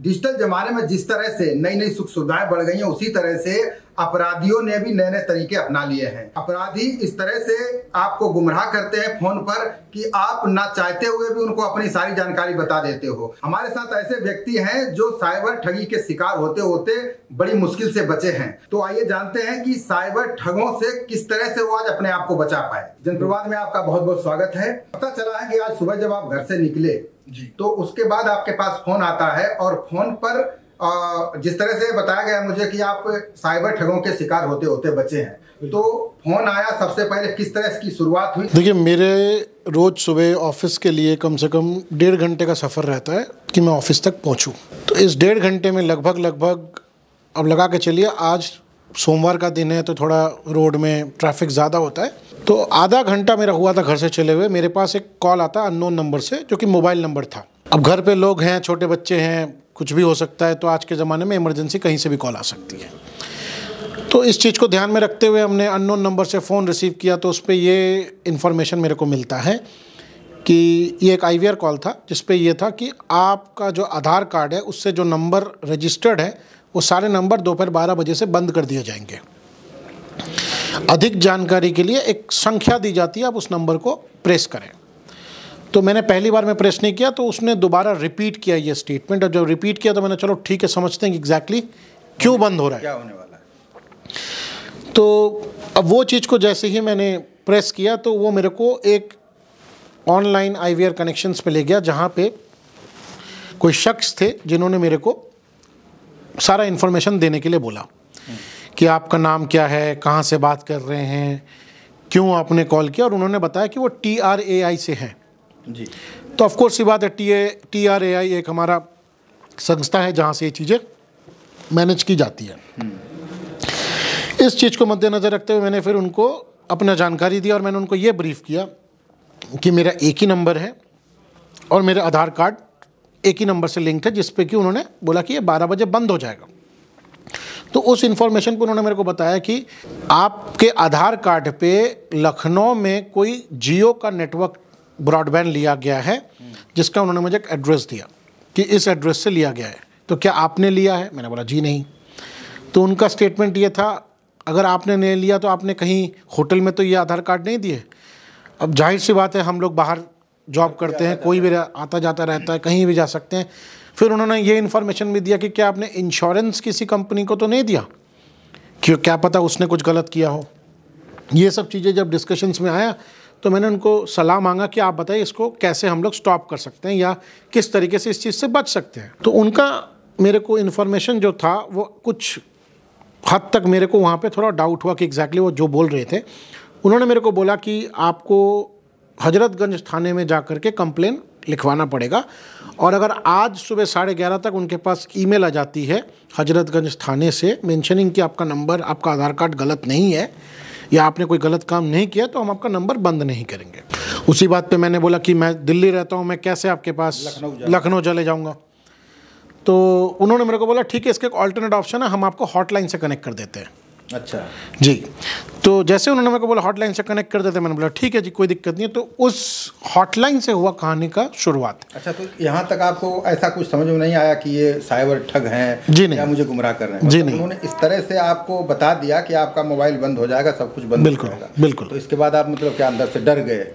Digital जमाने में जिस तरह से नई नई सुख सुविधाएँ बढ़ गई हैं, उसी तरह से अपराधियों ने भी नए नए तरीके अपना लिए हैं। अपराधी इस तरह से आपको गुमराह करते हैं फ़ोन पर कि आप ना चाहते हुए भी उनको अपनी सारी जानकारी बता देते हो। हमारे साथ ऐसे व्यक्ति हैं जो साइबर ठगी के शिकार होते होते बड़ी मुश्किल से बचे हैं। तो आइए जानते हैं कि साइबर ठगों से किस तरह से वो आज अपने आप को बचा पाए। जनप्रवाद में आपका बहुत बहुत स्वागत है। पता चला है कि आज सुबह जब आप घर से निकले तो उसके बाद आपके पास फ़ोन आता है और फ़ोन पर जिस तरह से बताया गया मुझे कि आप साइबर ठगों के शिकार होते होते बचे हैं। तो फ़ोन आया सबसे पहले किस तरह की शुरुआत हुई? देखिए मेरे रोज सुबह ऑफ़िस के लिए कम से कम डेढ़ घंटे का सफ़र रहता है कि मैं ऑफ़िस तक पहुंचूं। तो इस डेढ़ घंटे में लगभग लगभग अब लगा के चलिए आज सोमवार का दिन है तो थोड़ा रोड में ट्रैफ़िक ज़्यादा होता है। तो आधा घंटा मेरा हुआ था घर से चले हुए। मेरे पास एक कॉल आता अननोन नंबर से, जो कि मोबाइल नंबर था। अब घर पे लोग हैं, छोटे बच्चे हैं, कुछ भी हो सकता है तो आज के ज़माने में इमरजेंसी कहीं से भी कॉल आ सकती है। तो इस चीज़ को ध्यान में रखते हुए हमने अननोन नंबर से फ़ोन रिसीव किया तो उस पर ये इन्फॉर्मेशन मेरे को मिलता है कि ये एक आईवीआर कॉल था, जिस पे ये था कि आपका जो आधार कार्ड है, उससे जो नंबर रजिस्टर्ड है वो सारे नंबर दोपहर बारह बजे से बंद कर दिए जाएँगे। अधिक जानकारी के लिए एक संख्या दी जाती है आप उस नंबर को प्रेस करें। तो मैंने पहली बार में प्रेस नहीं किया तो उसने दोबारा रिपीट किया ये स्टेटमेंट और जब रिपीट किया तो मैंने चलो ठीक है समझते हैं कि एग्जैक्टली क्यों बंद हो रहा है। क्या होने वाला है? तो अब वो चीज़ को जैसे ही मैंने प्रेस किया तो वो मेरे को एक ऑनलाइन आई कनेक्शंस पे ले गया जहाँ पे कोई शख्स थे जिन्होंने मेरे को सारा इन्फॉर्मेशन देने के लिए बोला कि आपका नाम क्या है कहाँ से बात कर रहे हैं क्यों आपने कॉल किया और उन्होंने बताया कि वो टी आर ए आई से हैं। जी। तो ऑफकोर्स ये बात है T A T R A I एक हमारा संस्था है जहाँ से ये चीज़ें मैनेज की जाती है। इस चीज़ को मद्देनज़र रखते हुए मैंने फिर उनको अपना जानकारी दिया और मैंने उनको ये ब्रीफ किया कि मेरा एक ही नंबर है और मेरे आधार कार्ड एक ही नंबर से लिंक है, जिस पे कि उन्होंने बोला कि ये बारह बजे बंद हो जाएगा। तो उस इंफॉर्मेशन पर उन्होंने मेरे को बताया कि आपके आधार कार्ड पे लखनऊ में कोई जियो का नेटवर्क ब्रॉडबैंड लिया गया है, जिसका उन्होंने मुझे एक एड्रेस दिया कि इस एड्रेस से लिया गया है। तो क्या आपने लिया है? मैंने बोला, जी नहीं। तो उनका स्टेटमेंट ये था, अगर आपने नहीं लिया तो आपने कहीं होटल में तो ये आधार कार्ड नहीं दिए? अब ज़ाहिर सी बात है, हम लोग बाहर जॉब करते हैं, कोई भी आता जाता रहता है, कहीं भी जा सकते हैं। फिर उन्होंने ये इन्फॉर्मेशन भी दिया कि क्या आपने इंश्योरेंस किसी कंपनी को तो नहीं दिया? क्यों, क्या पता उसने कुछ गलत किया हो? ये सब चीज़ें जब डिस्कशंस में आया तो मैंने उनको सलाह मांगा कि आप बताइए इसको कैसे हम लोग स्टॉप कर सकते हैं या किस तरीके से इस चीज़ से बच सकते हैं। तो उनका मेरे को इन्फॉर्मेशन जो था, वो कुछ हद तक मेरे को वहाँ पे थोड़ा डाउट हुआ कि एग्जैक्टली exactly वो जो बोल रहे थे। उन्होंने मेरे को बोला कि आपको हजरतगंज थाने में जा कर के कंप्लेन लिखवाना पड़ेगा। और अगर आज सुबह साढ़े ग्यारह तक उनके पास ईमेल आ जाती है हजरतगंज थाने से मेंशनिंग कि आपका नंबर आपका आधार कार्ड गलत नहीं है या आपने कोई गलत काम नहीं किया तो हम आपका नंबर बंद नहीं करेंगे। उसी बात पे मैंने बोला कि मैं दिल्ली रहता हूँ मैं कैसे आपके पास लखनऊ चले जाऊँगा। तो उन्होंने मेरे को बोला ठीक है इसके एक ऑल्टरनेट ऑप्शन है हम आपको हॉटलाइन से कनेक्ट कर देते हैं। अच्छा। जी। तो जैसे उन्होंने मेरे को बोला हॉटलाइन से कनेक्ट कर देते मैंने बोला ठीक है जी कोई दिक्कत नहीं है। तो उस हॉटलाइन से हुआ कहानी का शुरुआत। अच्छा तो यहाँ तक आपको ऐसा कुछ समझ में नहीं आया कि ये साइबर ठग हैं जी नहीं। या मुझे गुमराह कर रहे हैं? जी मतलब नहीं। उन्होंने इस तरह से आपको बता दिया कि आपका मोबाइल बंद हो जाएगा सब कुछ बंद बिल्कुल, बिल्कुल। तो इसके बाद आप मतलब क्या अंदर से डर गए?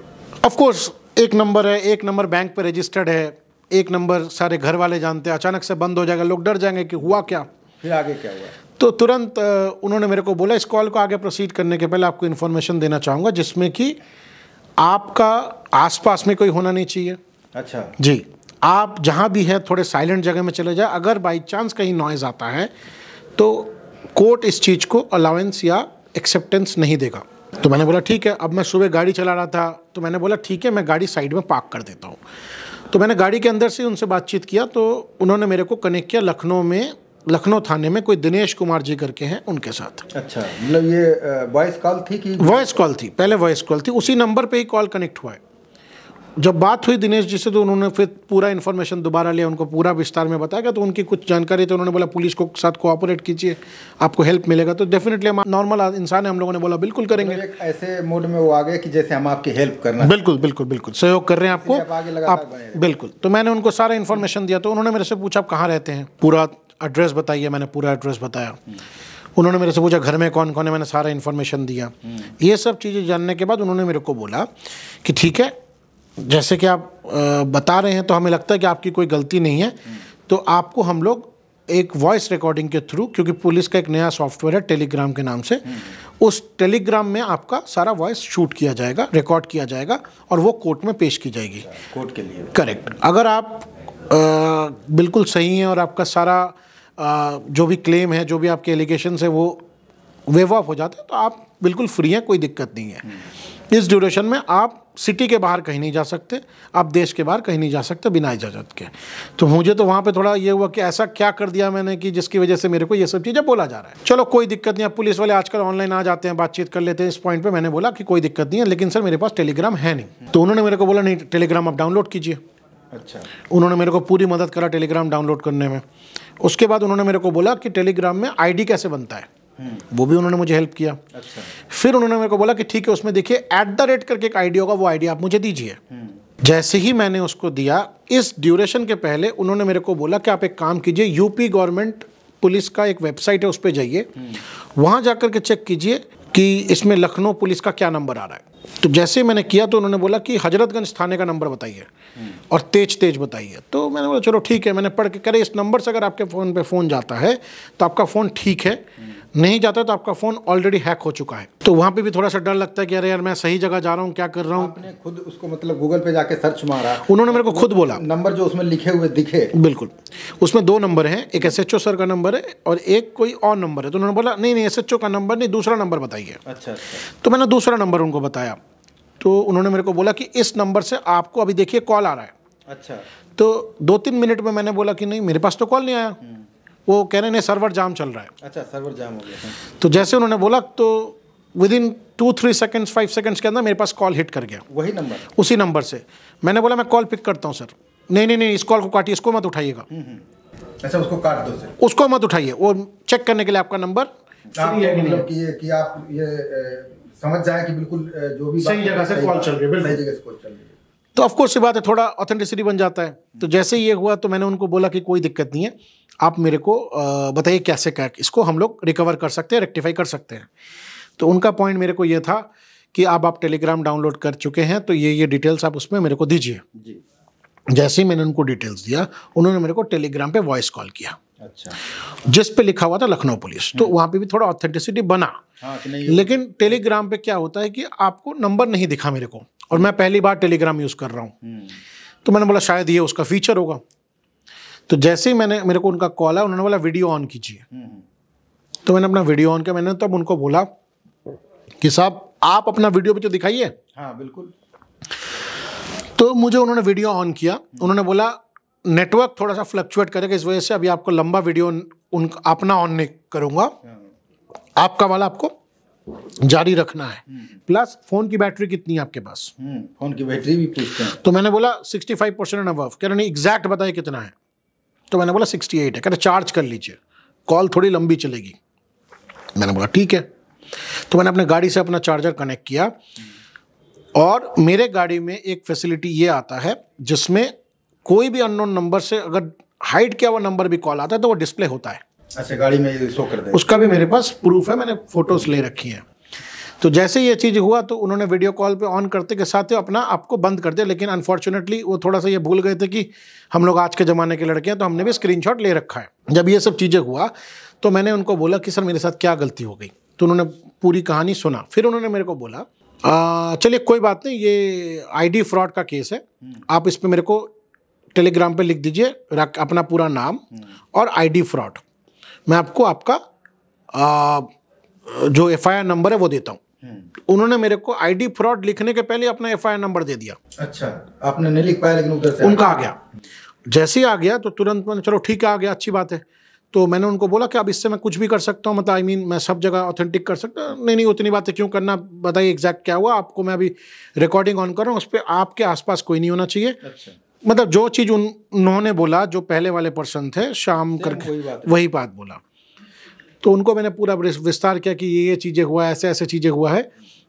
ऑफ़ कोर्स एक नंबर है एक नंबर बैंक पे रजिस्टर्ड है एक नंबर सारे घर वाले जानते हैं अचानक से बंद हो जाएगा लोग डर जाएँगे कि हुआ क्या। फिर आगे क्या हुआ? तो तुरंत उन्होंने मेरे को बोला इस कॉल को आगे प्रोसीड करने के पहले आपको इन्फॉर्मेशन देना चाहूँगा जिसमें कि आपका आसपास में कोई होना नहीं चाहिए। अच्छा। जी। आप जहाँ भी हैं थोड़े साइलेंट जगह में चले जाए। अगर बाई चांस कहीं नॉइज़ आता है तो कोर्ट इस चीज़ को अलाउंस या एक्सेप्टेंस नहीं देगा। तो मैंने बोला ठीक है अब मैं सुबह गाड़ी चला रहा था। तो मैंने बोला ठीक है मैं गाड़ी साइड में पार्क कर देता हूँ। तो मैंने गाड़ी के अंदर से उनसे बातचीत किया तो उन्होंने मेरे को कनेक्ट किया लखनऊ में लखनऊ थाने में कोई दिनेश कुमार जी करके हैं उनके साथ। अच्छा मतलब ये वॉइस कॉल थी कि वॉइस कॉल थी पहले वॉइस कॉल थी उसी नंबर पे ही कॉल कनेक्ट हुआ है। जब बात हुई दिनेश जी से तो उन्होंने फिर पूरा इन्फॉर्मेशन दोबारा लिया उनको पूरा विस्तार में बताया तो उनकी कुछ जानकारी तो उन्होंने बोला पुलिस को साथ कोऑपरेट कीजिए आपको हेल्प मिलेगा। तो डेफिनेटली हम नॉर्मल इंसान है हम लोगों ने बोला बिल्कुल करेंगे। एक ऐसे मोड में वो आ गए कि जैसे हम आपकी हेल्प करना बिल्कुल बिल्कुल बिल्कुल सहयोग कर रहे हैं आपको। आप बिल्कुल तो मैंने उनको सारा इन्फॉर्मेशन दिया तो उन्होंने मेरे से पूछा आप कहाँ रहते हैं? पूरा एड्रेस बताइए मैंने पूरा एड्रेस बताया। उन्होंने मेरे से पूछा घर में कौन कौन है? मैंने सारा इन्फॉर्मेशन दिया। ये सब चीज़ें जानने के बाद उन्होंने मेरे को बोला कि ठीक है जैसे कि आप बता रहे हैं तो हमें लगता है कि आपकी कोई गलती नहीं है। तो आपको हम लोग एक वॉइस रिकॉर्डिंग के थ्रू क्योंकि पुलिस का एक नया सॉफ्टवेयर है टेलीग्राम के नाम से उस टेलीग्राम में आपका सारा वॉइस शूट किया जाएगा रिकॉर्ड किया जाएगा और वो कोर्ट में पेश की जाएगी। कोर्ट के लिए। करेक्ट अगर आप अ, बिल्कुल सही हैं और आपका सारा जो भी क्लेम है जो भी आपके एलिगेशन है वो वेव ऑफ़ हो जाते हैं तो आप बिल्कुल फ्री हैं कोई दिक्कत नहीं है। इस ड्यूरेशन में आप सिटी के बाहर कहीं नहीं जा सकते आप देश के बाहर कहीं नहीं जा सकते बिना इजाज़त के। तो मुझे तो वहाँ पे थोड़ा ये हुआ कि ऐसा क्या कर दिया मैंने कि जिसकी वजह से मेरे को ये सब चीज़ें बोला जा रहा है। चलो कोई दिक्कत नहीं अब पुलिस वाले आजकल ऑनलाइन आ जाते हैं बातचीत कर लेते हैं इस पॉइंट पर मैंने बोला कि कोई दिक्कत नहीं है लेकिन सर मेरे पास टेलीग्राम है नहीं। तो उन्होंने मेरे को बोला नहीं टेलीग्राम आप डाउनलोड कीजिए। अच्छा। उन्होंने मेरे को पूरी मदद करा टेलीग्राम डाउनलोड करने में। उसके बाद उन्होंने मेरे को बोला कि टेलीग्राम में आईडी कैसे बनता है। वो भी उन्होंने मुझे हेल्प किया। अच्छा। फिर उन्होंने मेरे को बोला कि ठीक है उसमें देखिए एट द रेट करके एक आईडी होगा वो आईडी आप मुझे दीजिए। जैसे ही मैंने उसको दिया इस ड्यूरेशन के पहले उन्होंने मेरे को बोला कि आप एक काम कीजिए यूपी गवर्नमेंट पुलिस का एक वेबसाइट है उस पर जाइए। वहाँ जाकर के चेक कीजिए कि इसमें लखनऊ पुलिस का क्या नंबर आ रहा है। तो जैसे ही मैंने किया तो उन्होंने बोला कि हजरतगंज थाने का नंबर बताइए और तेज तेज बताइए। तो मैंने बोला, चलो ठीक है। मैंने पढ़ के करे इस नंबर से अगर आपके फ़ोन पे फ़ोन जाता है तो आपका फ़ोन ठीक है। नहीं जाता तो आपका फ़ोन ऑलरेडी हैक हो चुका है। तो वहाँ पे भी थोड़ा सा डर लगता है कि अरे यार मैं सही जगह जा रहा हूँ क्या कर रहा हूँ? आपने खुद उसको मतलब गूगल पे जाके सर्च मारा। उन्होंने मेरे को खुद बोला। नंबर जो उसमें लिखे हुए दिखे। बिल्कुल। उसमें दो नंबर हैं एक एस सर का नंबर है और एक कोई और नंबर है। तो उन्होंने बोला नहीं नहीं एस का नंबर नहीं दूसरा नंबर बताइए। अच्छा अच्छा। तो मैंने दूसरा नंबर उनको बताया। तो उन्होंने मेरे को बोला कि इस नंबर से आपको अभी देखिए कॉल आ रहा है। अच्छा। तो दो तीन मिनट में मैंने बोला कि नहीं मेरे पास तो कॉल नहीं आया। वो कह रहे नहीं सर्वर जाम चल रहा है. अच्छा सर्वर जाम हो गया। तो जैसे उन्होंने बोला तो within two three seconds five seconds के अंदर मेरे पास कॉल हिट कर गया। वही नंबर उसी नंबर से। मैंने बोला मैं कॉल पिक करता हूँ सर नहीं नहीं नहीं इस कॉल को काटिए इसको मत उठाइएगा। अच्छा उसको काट दो सर उसको मत उठाइए। वो चेक करने के लिए आपका नंबर मतलब कि ये कि आप ये समझ जाए कि बिल्कुल जो भी सही जगह से कॉल चल रही है, बिल्कुल। सही जगह से कॉल चल रही है। तो ऑफकोर्स ये बात है थोड़ा ऑथेंटिसिटी बन जाता है। तो जैसे ही ये हुआ तो मैंने उनको बोला कि कोई दिक्कत नहीं है। आप मेरे को बताइए कैसे क्या इसको हम लोग रिकवर कर सकते हैं रेक्टिफाई कर सकते हैं। तो उनका पॉइंट मेरे को ये था कि अब आप टेलीग्राम डाउनलोड कर चुके हैं तो ये ये डिटेल्स आप उसमें मेरे को दीजिए। जी। जैसे ही मैंने उनको डिटेल्स दिया उन्होंने मेरे को टेलीग्राम पे वॉइस कॉल किया। अच्छा। जिस पे लिखा हुआ था लखनऊ पुलिस। तो वहाँ पे भी थोड़ा ऑथेंटिसिटी बना। हाँ कि नहीं लेकिन टेलीग्राम पे क्या होता है कि आपको नंबर नहीं दिखा मेरे को। और मैं पहली बार टेलीग्राम यूज़ कर रहा हूँ। हम्म, तो मैंने बोला शायद ये उसका फीचर होगा। तो जैसे ही मैंने मेरे को उनका कॉल आया उन्होंने बोला वीडियो ऑन कीजिए। हम्म, तो मैंने अपना वीडियो ऑन किया। मैंने तब उनको बोला कि साहब आप अपना वीडियो भी तो दिखाइए। हाँ बिल्कुल। तो मुझे उन्होंने वीडियो ऑन किया। उन्होंने बोला नेटवर्क थोड़ा सा फ्लक्चुएट करेगा इस वजह से अभी आपको लंबा वीडियो उन अपना ऑन नहीं करूँगा। हाँ, आपका वाला आपको जारी रखना है। प्लस फ़ोन की बैटरी कितनी है आपके पास? हम्म, फ़ोन की बैटरी भी पूछते हैं। तो मैंने बोला sixty five percent and above कह रहे नहीं एग्जैक्ट बताइए कितना है? तो मैंने बोला सिक्सटी एट है। कह रहे चार्ज कर लीजिए। कॉल थोड़ी लंबी चलेगी। मैंने बोला ठीक है। तो मैंने अपने गाड़ी से अपना चार्जर कनेक्ट किया। और मेरे गाड़ी में एक फैसिलिटी ये आता है जिसमें कोई भी अननोन नंबर से अगर हाइट किया हुआ नंबर भी कॉल आता है तो वो डिस्प्ले होता है। अच्छा गाड़ी में शो कर दे। उसका भी मेरे पास प्रूफ है मैंने फ़ोटोज़ ले रखी हैं। तो जैसे ये चीज़ हुआ तो उन्होंने वीडियो कॉल पे ऑन करते के साथ ही अपना आपको बंद कर दिया लेकिन अनफॉर्चुनेटली वो थोड़ा सा ये भूल गए थे कि हम लोग आज के ज़माने के लड़के हैं तो हमने भी स्क्रीनशॉट ले रखा है। जब ये सब चीज़ें हुआ तो मैंने उनको बोला कि सर मेरे साथ क्या गलती हो गई? तो उन्होंने पूरी कहानी सुना। फिर उन्होंने मेरे को बोला चलिए कोई बात नहीं ये आईडी फ्रॉड का केस है। आप इस पर मेरे को टेलीग्राम पे लिख दीजिए अपना पूरा नाम और आईडी फ्रॉड मैं आपको आपका आ, जो एफआईआर नंबर है वो देता हूँ। उन्होंने मेरे को आईडी फ्रॉड लिखने के पहले अपना एफआईआर नंबर दे दिया। अच्छा आपने नहीं लिख पाया लेकिन उधर उनका आ गया। जैसे ही आ गया तो तुरंत मैंने चलो ठीक है आ गया अच्छी बात है। तो मैंने उनको बोला कि अब इससे मैं कुछ भी कर सकता हूँ मतलब आई मीन मैं सब जगह ऑथेंटिक कर सकता हूँ। नहीं नहीं उतनी बातें क्यों करना बताइए एग्जैक्ट क्या हुआ। आपको मैं अभी रिकॉर्डिंग ऑन कर रहा हूँ उस पर आपके आसपास कोई नहीं होना चाहिए। अच्छा। मतलब जो चीज़ उन उन्होंने बोला जो पहले वाले पर्सन थे शाम करके वही बात वही बात बोला। तो उनको मैंने पूरा विस्तार किया कि ये ये चीज़ें हुआ है ऐसे ऐसे चीज़ें हुआ है।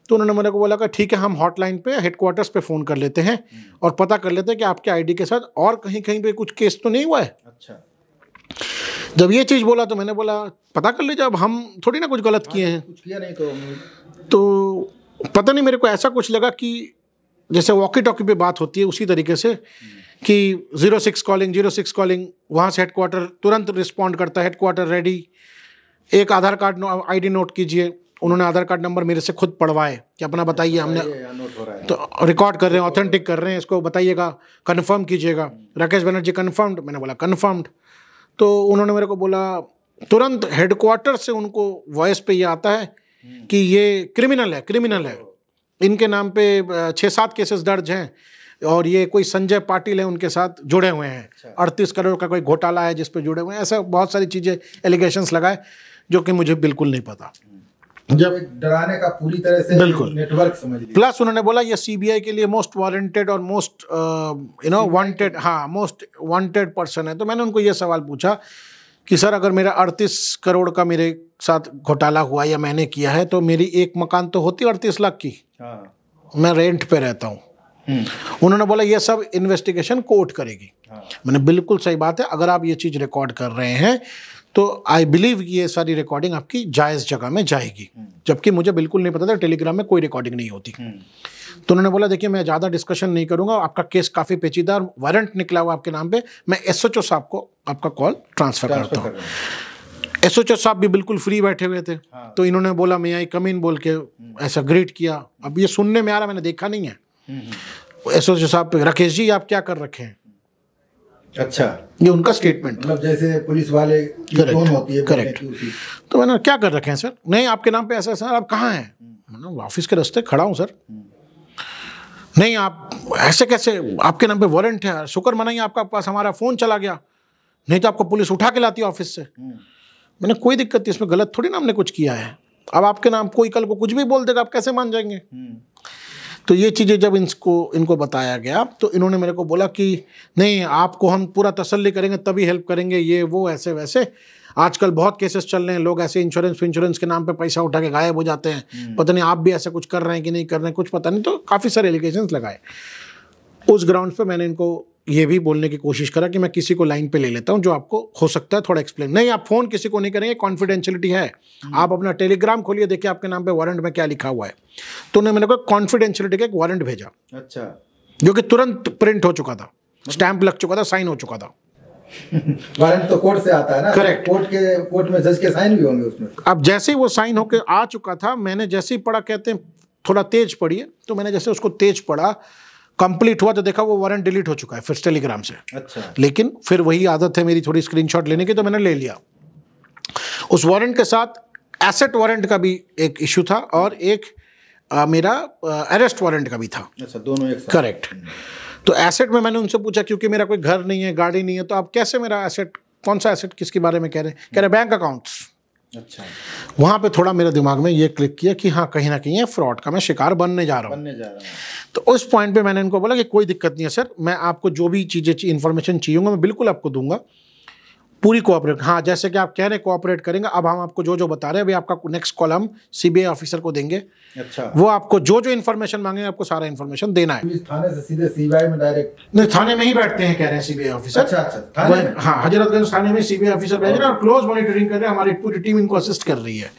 तो उन्होंने मेरे को बोला कि ठीक है हम हॉटलाइन पे हेडक्वार्टर्स पे फ़ोन कर लेते हैं और पता कर लेते हैं कि आपके आईडी के साथ और कहीं कहीं पे कुछ केस तो नहीं हुआ है। अच्छा। जब ये चीज़ बोला तो मैंने बोला पता कर लीजिए अब हम थोड़ी ना कुछ गलत किए हैं। कुछ किया नहीं तो तो पता नहीं मेरे को ऐसा कुछ लगा कि जैसे वॉकी टॉकी पे बात होती है उसी तरीके से कि zero six calling zero six calling वहाँ से हेडक्वार्टर तुरंत रिस्पॉन्ड करता है हेडक्वार्टर रेडी एक आधार कार्ड आईडी नोट कीजिए उन्होंने आधार कार्ड नंबर मेरे से खुद पढ़वाए कि अपना बताइए हमने है तो रिकॉर्ड कर रहे हैं ऑथेंटिक कर रहे हैं इसको बताइएगा कन्फर्म कीजिएगा। राकेश बनर्जी कन्फर्म्ड मैंने बोला कन्फर्म्ड तो उन्होंने मेरे को बोला तुरंत हेडक्वार्टर से उनको वॉइस पे ये आता है कि ये क्रिमिनल है क्रिमिनल है। इनके नाम पे छः सात केसेस दर्ज हैं और ये कोई संजय पाटिल है उनके साथ जुड़े हुए हैं। अड़तीस करोड़ का कोई घोटाला है जिस पे जुड़े हुए हैं ऐसा बहुत सारी चीज़ें एलिगेशंस लगाए जो कि मुझे बिल्कुल नहीं पता। जब डराने का पूरी तरह से बिल्कुल। नेटवर्क समझ लिया। प्लस उन्होंने बोला ये सीबीआई के लिए मोस्ट वारंटेड और मोस्ट यू नो वांटेड हाँ मोस्ट वांटेड पर्सन है। तो मैंने उनको ये सवाल पूछा कि सर अगर मेरा अड़तीस करोड़ का मेरे साथ घोटाला हुआ या मैंने किया है तो मेरी एक मकान तो होती अड़तीस लाख की। हाँ। मैं रेंट पे रहता हूँ। हम्म, उन्होंने बोला ये सब इन्वेस्टिगेशन कोर्ट करेगी। हाँ। मैंने बिल्कुल सही बात है अगर आप ये चीज़ रिकॉर्ड कर रहे हैं तो आई बिलीव ये सारी रिकॉर्डिंग आपकी जायज़ जगह में जाएगी। जबकि मुझे बिल्कुल नहीं पता था टेलीग्राम में कोई रिकॉर्डिंग नहीं होती। हम्म, तो उन्होंने बोला देखिए मैं ज़्यादा डिस्कशन नहीं करूँगा आपका केस काफ़ी पेचीदा और वारंट निकला हुआ आपके नाम पे मैं एस एच ओ साहब को आपका कॉल ट्रांसफ़र करता हूँ। कर रहे हैं। एस साहब भी बिल्कुल फ्री बैठे हुए थे। हाँ। तो इन्होंने बोला मैं आई कम इन बोल के ऐसा ग्रीट किया। अब ये सुनने में आ रहा मैंने देखा नहीं है। हम्म, हम्म, एस साहब राकेश जी आप क्या कर रखे हैं? अच्छा। ये उनका स्टेटमेंट मतलब जैसे पुलिस वाले की Correct, होती है बोलने correct. की उसी? तो मैंने क्या कर रखे हैं सर नहीं आपके नाम पे ऐसा सर आप कहाँ हैं? मैंने ऑफ़िस के रास्ते खड़ा हूँ सर नहीं आप ऐसे कैसे आपके नाम पे वारंट है शुक्र मनाइए आपका पास हमारा फ़ोन चला गया। नहीं तो आपको पुलिस उठा के लाती ऑफ़िस से। मैंने कोई दिक्कत नहीं इसमें गलत थोड़ी ना हमने कुछ किया है। अब आपके नाम कोई कल को कुछ भी बोल देगा आप कैसे मान जाएँगे? तो ये चीज़ें जब इनको इनको बताया गया तो इन्होंने मेरे को बोला कि नहीं आपको हम पूरा तसल्ली करेंगे तभी हेल्प करेंगे ये वो ऐसे वैसे। आजकल बहुत केसेस चल रहे हैं लोग ऐसे इंश्योरेंस इंश्योरेंस के नाम पे पैसा उठा के गायब हो जाते हैं। पता नहीं आप भी ऐसा कुछ कर रहे हैं कि नहीं कर रहे हैं कुछ पता नहीं तो काफ़ी सारे एलिगेशन लगाए। उस ग्राउंड पर मैंने इनको ये भी बोलने की कोशिश करा कि मैं किसी को लाइन पे ले लेता हूँ जो आपको हो सकता है थोड़ा एक्सप्लेन नहीं आप फ़ोन किसी को नहीं करेंगे कॉन्फिडेंशियलिटी है। आप अपना टेलीग्राम खोलिए देखिए आपके नाम पे वारंट में क्या लिखा हुआ है। तो उन्होंने मेरे को कॉन्फिडेंशियलिटी का एक वारंट भेजा अच्छा। जो कि तुरंत प्रिंट हो चुका था स्टैंप लग चुका था साइन हो चुका था। वारंट तो कोर्ट से आता है ना? Correct. कोर्ट के कोर्ट में जज के साइन भी होंगे उसमें। अब जैसे ही वो साइन होके आ चुका था मैंने जैसे ही पढ़ा कहते हैं थोड़ा तेज पढ़िए तो मैंने जैसे उसको तेज पढ़ा कंप्लीट हुआ तो देखा वो वारंट डिलीट हो चुका है फिर टेलीग्राम से। अच्छा। लेकिन फिर वही आदत है मेरी थोड़ी स्क्रीनशॉट लेने की तो मैंने ले लिया। उस वारंट के साथ एसेट वारंट का भी एक इशू था और एक अ, मेरा अरेस्ट वारंट का भी था। अच्छा दोनों एक साथ। करेक्ट तो एसेट में मैंने उनसे पूछा क्योंकि मेरा कोई घर नहीं है गाड़ी नहीं है तो आप कैसे मेरा एसेट कौन सा एसेट किसके बारे में कह रहे हैं? कह रहे बैंक अकाउंट्स अच्छा। वहाँ पे थोड़ा मेरे दिमाग में ये क्लिक किया कि हाँ कहीं ना कहीं ये फ्रॉड का मैं शिकार बनने जा रहा हूँ। बनने जा रहा हूँ। तो उस पॉइंट पे मैंने इनको बोला कि कोई दिक्कत नहीं है सर। मैं आपको जो भी चीज़ें इन्फॉर्मेशन चाहिए मैं बिल्कुल आपको दूँगा। पूरी कोऑपरेट हाँ जैसे कि आप कह रहे हैं कोऑपरेट करेंगे अब हम आपको जो जो बता रहे हैं अभी आपका नेक्स्ट कॉल हम सीबीआई ऑफिसर को देंगे। अच्छा। वो आपको जो जो इन्फॉर्मेशन मांगेंगे आपको सारा इन्फॉर्मेशन देना है। थाने से सीधे सीबीआई में डायरेक्ट नहीं थाने में ही बैठते हैं कह रहे हैं सीबीआई ऑफिसर अच्छा अच्छा थाने में? हाँ हजरतगंज थाने में सीबीआई ऑफिसर भेज रहे हैं और क्लोज मॉनिटरिंग कर रहे हैं हमारी पूरी टीम इनको असिस्ट कर रही है।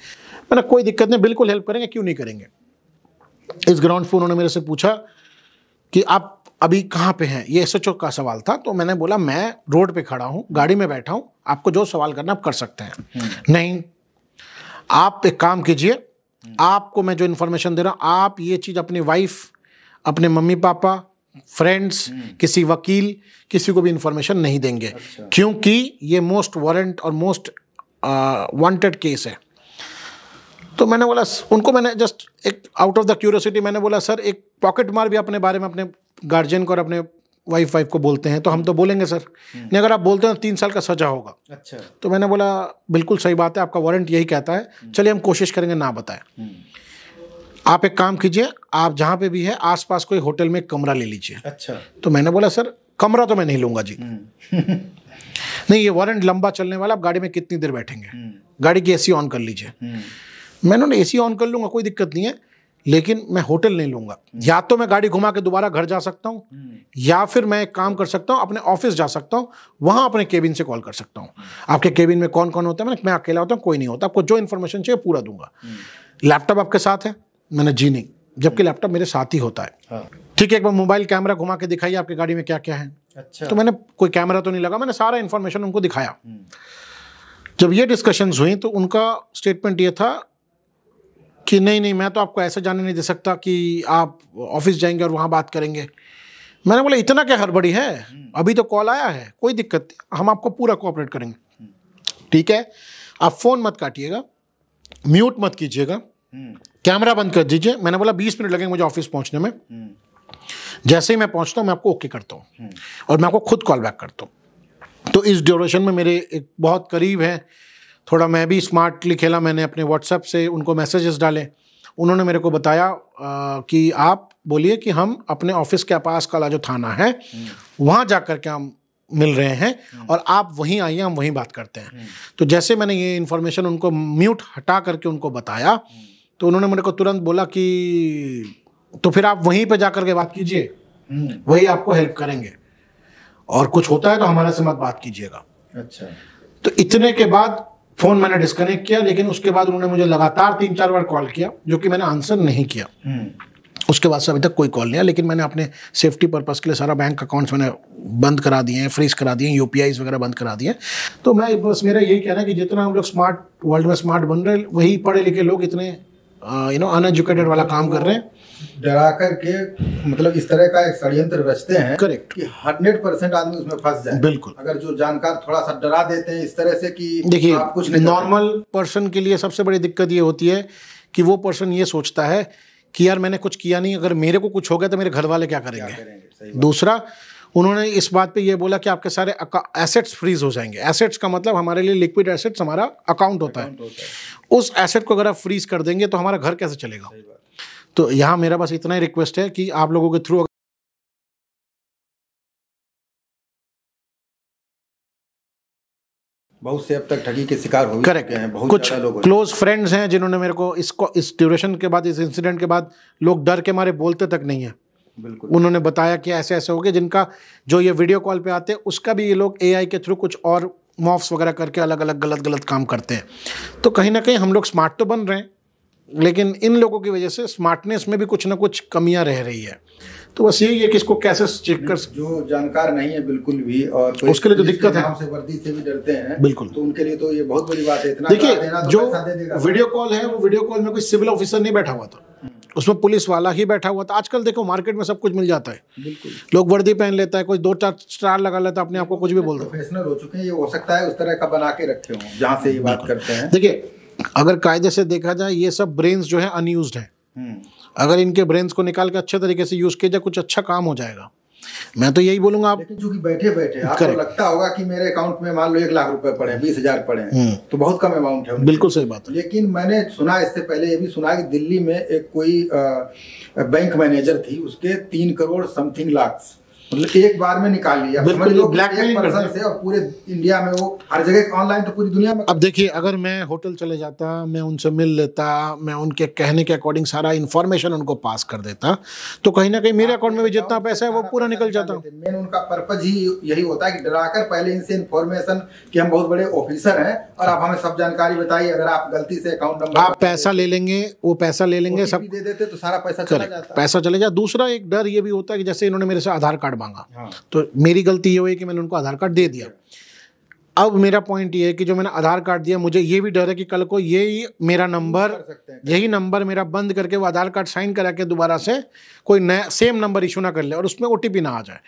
मैंने कोई दिक्कत नहीं बिल्कुल हेल्प करेंगे क्यों नहीं करेंगे? इस ग्राउंड पे उन्होंने मेरे से पूछा कि आप अभी कहाँ पे हैं? ये एसएचओ का सवाल था तो मैंने बोला मैं रोड पे खड़ा हूँ गाड़ी में बैठा हूँ आपको जो सवाल करना आप कर सकते हैं। नहीं आप एक काम कीजिए आपको मैं जो इन्फॉर्मेशन दे रहा हूँ आप ये चीज़ अपनी वाइफ अपने मम्मी पापा फ्रेंड्स किसी वकील किसी को भी इन्फॉर्मेशन नहीं देंगे। अच्छा। क्योंकि ये मोस्ट वारंट और मोस्ट वांटेड केस है। तो मैंने बोला उनको मैंने जस्ट एक आउट ऑफ़ द क्यूरियोसिटी मैंने बोला सर एक पॉकेट मार भी अपने बारे में अपने गार्जियन को और अपने वाइफ वाइफ को बोलते हैं तो हम तो बोलेंगे सर नहीं अगर आप बोलते हैं तो तीन साल का सजा होगा। अच्छा। तो मैंने बोला बिल्कुल सही बात है आपका वारंट यही कहता है। चलिए हम कोशिश करेंगे ना बताएँ। आप एक काम कीजिए आप जहाँ पे भी है आसपास कोई होटल में कमरा ले लीजिए। अच्छा। तो मैंने बोला सर कमरा तो मैं नहीं लूँगा जी। नहीं ये वारंट लंबा चलने वाला आप गाड़ी में कितनी देर बैठेंगे? गाड़ी की एसी ऑन कर लीजिए। मैंने ए सी ऑन कर लूँगा कोई दिक्कत नहीं है। लेकिन मैं होटल नहीं लूँगा। या तो मैं गाड़ी घुमा के दोबारा घर जा सकता हूँ या फिर मैं एक काम कर सकता हूँ अपने ऑफ़िस जा सकता हूँ वहाँ अपने केबिन से कॉल कर सकता हूँ। आपके केबिन में कौन कौन होता है? मैंने मैं अकेला होता हूँ कोई नहीं होता आपको जो इन्फॉर्मेशन चाहिए पूरा दूँगा। लैपटॉप आपके साथ है? मैंने जी नहीं जबकि लैपटॉप मेरे साथ ही होता है। हाँ। ठीक है एक बार मोबाइल कैमरा घुमा के दिखाइए आपकी गाड़ी में क्या क्या है। अच्छा। तो मैंने कोई कैमरा तो नहीं लगा मैंने सारा इन्फॉर्मेशन उनको दिखाया। जब ये डिस्कशंस हुई तो उनका स्टेटमेंट ये था कि नहीं नहीं मैं तो आपको ऐसे जाने नहीं दे सकता कि आप ऑफ़िस जाएँगे और वहाँ बात करेंगे। मैंने बोला इतना क्या हड़बड़ी है? अभी तो कॉल आया है कोई दिक्कत नहीं हम आपको पूरा कोऑपरेट करेंगे। ठीक है? आप फ़ोन मत काटिएगा म्यूट मत कीजिएगा कैमरा बंद कर दीजिए। मैंने बोला बीस मिनट लगेंगे मुझे ऑफ़िस पहुँचने में। जैसे ही मैं पहुँचता हूँ मैं आपको ओके करता हूँ और मैं आपको खुद कॉल बैक करता हूँ। तो इस ड्यूरेशन में मेरे एक बहुत करीब हैं थोड़ा मैं भी स्मार्टली खेला मैंने अपने व्हाट्सएप से उनको मैसेजेस डाले। उन्होंने मेरे को बताया आ, कि आप बोलिए कि हम अपने ऑफ़िस के पास का जो थाना है वहाँ जा कर के हम मिल रहे हैं और आप वहीं आइए हम वहीं बात करते हैं। तो जैसे मैंने ये इन्फॉर्मेशन उनको म्यूट हटा करके उनको बताया तो उन्होंने मेरे को तुरंत बोला कि तो फिर आप वहीं पे जा कर के बात कीजिए वही आपको हेल्प करेंगे। और कुछ होता है तो हमारे से मत बात कीजिएगा। अच्छा। तो इतने के बाद फ़ोन मैंने डिस्कनेक्ट किया लेकिन उसके बाद उन्होंने मुझे लगातार तीन चार बार कॉल किया जो कि मैंने आंसर नहीं किया। उसके बाद से अभी तक कोई कॉल नहीं आया लेकिन मैंने अपने सेफ्टी पर्पज़ के लिए सारा बैंक अकाउंट्स मैंने बंद करा दिए हैं फ्रीज करा दिए हैं यू वगैरह बंद करा दिए हैं। तो मैं बस मेरा यही कहना है कि जितना हम लोग स्मार्ट वर्ल्ड में स्मार्ट बन रहे वही पढ़े लिखे लोग इतने यू नो अनएजुकेटेड वाला काम कर रहे हैं। डरा करके मतलब इस तरह का एक षड्यंत्र रचते हैं Correct. कि हंड्रेड परसेंट आदमी उसमें फंस जाए। बिल्कुल। अगर जो जानकार थोड़ा सा डरा देते हैं इस तरह से कि देखिए आप कुछ नॉर्मल पर्सन के लिए सबसे बड़ी दिक्कत ये होती है कि वो पर्सन ये सोचता है कि यार मैंने कुछ किया नहीं अगर मेरे को कुछ हो गया तो मेरे घर वाले क्या करेंगे? क्या करेंगे? दूसरा उन्होंने इस बात पे ये बोला कि आपके सारे एसेट्स फ्रीज हो जाएँगे। एसेट्स का मतलब हमारे लिए लिक्विड एसेट्स हमारा अकाउंट होता है। होता है। उस एसेट को अगर आप फ्रीज कर देंगे तो हमारा घर कैसे चलेगा? तो यहाँ मेरा बस इतना ही रिक्वेस्ट है कि आप लोगों के थ्रू बहुत से अब तक ठगी के शिकार हो करेक्ट हैं बहुत कुछ लोग क्लोज फ्रेंड्स हैं जिन्होंने मेरे को इसको इस ड्यूरेशन के बाद इस इंसिडेंट के बाद लोग डर के मारे बोलते तक नहीं है। बिल्कुल। उन्होंने बताया कि ऐसे ऐसे हो गए जिनका जो ये वीडियो कॉल पे आते हैं उसका भी ये लोग एआई के थ्रू कुछ और मॉफ्स वगैरह करके अलग अलग गलत गलत काम करते हैं। तो कहीं ना कहीं हम लोग स्मार्ट तो बन रहे हैं लेकिन इन लोगों की वजह से स्मार्टनेस में भी कुछ ना कुछ कमियाँ रह रही है। तो बस यही है कि इसको कैसे चेक कर जो जानकार नहीं है बिल्कुल भी और उसके लिए तो दिक्कत है। से वर्दी से भी डरते हैं बिल्कुल। तो उनके लिए तो ये बहुत बड़ी बात है इतना देखिए तो जो वीडियो कॉल है वो वीडियो कॉल में कोई सिविल ऑफिसर नहीं बैठा हुआ था। उसमें पुलिस वाला ही बैठा हुआ था। आजकल देखो मार्केट में सब कुछ मिल जाता है। बिल्कुल। लोग वर्दी पहन लेता है कोई दो चार स्टार लगा लेता है अपने आप को कुछ भी बोल दो प्रोफेशनल हो चुके हैं ये हो सकता है उस तरह का बना के रखे हों जहाँ से ये बात करते हैं। देखिए अगर कायदे से देखा जाए ये सब ब्रेन्स जो है अनयूज है। अगर इनके ब्रेन्स को निकाल के अच्छे तरीके से यूज़ किया जाए कुछ अच्छा काम हो जाएगा। मैं तो यही बोलूँगा आप लेकिन चूँकि बैठे बैठे आपको. लगता होगा कि मेरे अकाउंट में मान लो एक लाख रुपए पड़े बीस हज़ार पड़े हैं, हम्म। तो बहुत कम अमाउंट है बिल्कुल सही बात है लेकिन मैंने सुना इससे पहले ये भी सुना कि दिल्ली में एक कोई बैंक मैनेजर थी उसके तीन करोड़ समथिंग लाख मतलब एक बार में निकाल लिया। बिल्कुल, समझ लो ये कि blackmailing एक person करते से और पूरे इंडिया में वो हर जगह ऑनलाइन तो पूरी दुनिया में अब देखिए अगर मैं होटल चले जाता मैं उनसे मिल लेता मैं उनके कहने के अकॉर्डिंग सारा इन्फॉर्मेशन उनको पास कर देता तो कहीं ना कहीं मेरे अकाउंट में भी जितना पैसा है वो पूरा निकल जाता। मेन उनका पर्पज ही यही होता है कि डराकर पहले इनसे इन्फॉर्मेशन कि हम बहुत बड़े ऑफिसर हैं और आप हमें सब जानकारी बताइए। अगर आप गलती से अकाउंट नंबर आप पैसा ले लेंगे वो पैसा ले लेंगे सब दे देते तो सारा पैसा चला जाता। पैसा चले जाए। दूसरा एक डर ये भी होता है कि जैसे इन्होंने मेरे से आधार कार्ड मांगा। हाँ। तो मेरी गलती ये हुई कि मैंने उनको आधार कार्ड दे दिया। अब मेरा पॉइंट ये है कि जो मैंने आधार कार्ड दिया मुझे ये भी डर है कि कल को यही मेरा नंबर यही नंबर मेरा बंद करके वो आधार कार्ड साइन करा के दोबारा से कोई नया सेम नंबर इशू ना कर ले और उसमें ओ ना आ जाए।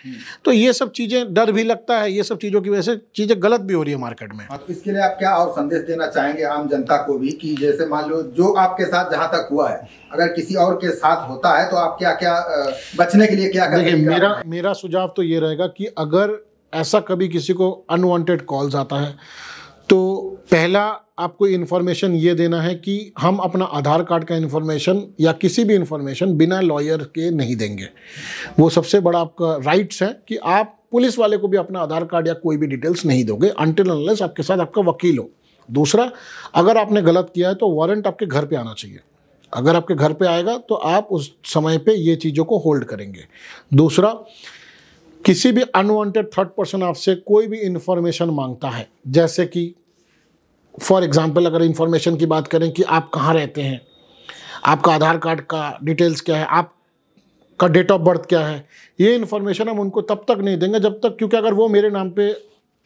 तो ये सब चीज़ें डर भी लगता है ये सब चीज़ों की वजह से चीज़ें गलत भी हो रही है मार्केट में। तो इसके लिए आप क्या और संदेश देना चाहेंगे आम जनता को भी कि जैसे मान लो जो आपके साथ जहाँ तक हुआ है अगर किसी और के साथ होता है तो आप क्या क्या बचने के लिए क्या देखिए मेरा मेरा सुझाव तो ये रहेगा कि अगर ऐसा कभी किसी को अनवांटेड कॉल्स आता है। तो पहला आपको इन्फॉर्मेशन ये देना है कि हम अपना आधार कार्ड का इन्फॉर्मेशन या किसी भी इन्फॉर्मेशन बिना लॉयर के नहीं देंगे। वो सबसे बड़ा आपका राइट्स है कि आप पुलिस वाले को भी अपना आधार कार्ड या कोई भी डिटेल्स नहीं दोगे अनटिल अनलेस आपके साथ आपका वकील हो। दूसरा, अगर आपने गलत किया है तो वारंट आपके घर पे आना चाहिए। अगर आपके घर पे आएगा तो आप उस समय पे ये चीज़ों को होल्ड करेंगे। दूसरा किसी भी अनवांटेड थर्ड पर्सन आपसे कोई भी इंफॉर्मेशन माँगता है जैसे कि फॉर एग्जांपल अगर इंफॉर्मेशन की बात करें कि आप कहाँ रहते हैं आपका आधार कार्ड का डिटेल्स क्या है आपका डेट ऑफ़ बर्थ क्या है ये इन्फॉर्मेशन हम उनको तब तक नहीं देंगे जब तक क्योंकि अगर वो मेरे नाम पे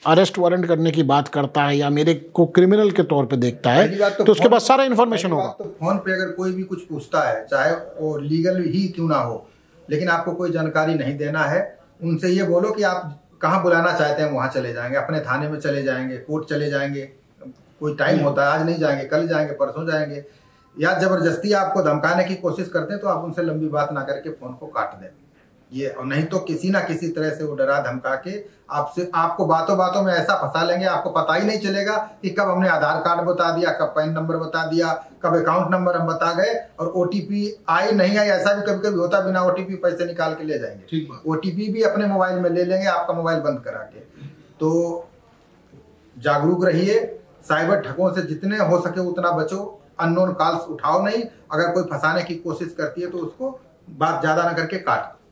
अरेस्ट वारंट करने की बात करता है या मेरे को क्रिमिनल के तौर पे देखता है बात तो उसके पास सारा इन्फॉर्मेशन होगा। तो फ़ोन पे अगर कोई भी कुछ पूछता है चाहे वो लीगल ही क्यों ना हो लेकिन आपको कोई जानकारी नहीं देना है उनसे ये बोलो कि आप कहाँ बुलाना चाहते हैं वहाँ चले जाएँगे अपने थाने में चले जाएँगे कोर्ट चले जाएँगे कोई टाइम होता है आज नहीं जाएँगे कल जाएँगे परसों जाएँगे या ज़बरदस्ती आपको धमकाने की कोशिश करते हैं तो आप उनसे लंबी बात ना करके फ़ोन को काट दें। ये और नहीं तो किसी ना किसी तरह से वो डरा धमका के आपसे आपको बातों बातों में ऐसा फंसा लेंगे आपको पता ही नहीं चलेगा कि कब हमने आधार कार्ड बता दिया कब पैन नंबर बता दिया कब अकाउंट नंबर हम बता गए और ओटीपी आई नहीं आई ऐसा भी कभी कभी होता बिना ओटीपी पैसे निकाल के ले जाएँगे। ठीक ओटीपी भी अपने मोबाइल में ले लेंगे आपका मोबाइल बंद करा के। तो जागरूक रहिए साइबर ठगों से जितने हो सके उतना बचो अननोन कॉल्स उठाओ नहीं अगर कोई फंसाने की कोशिश करती है तो उसको बात ज़्यादा ना करके काट। दो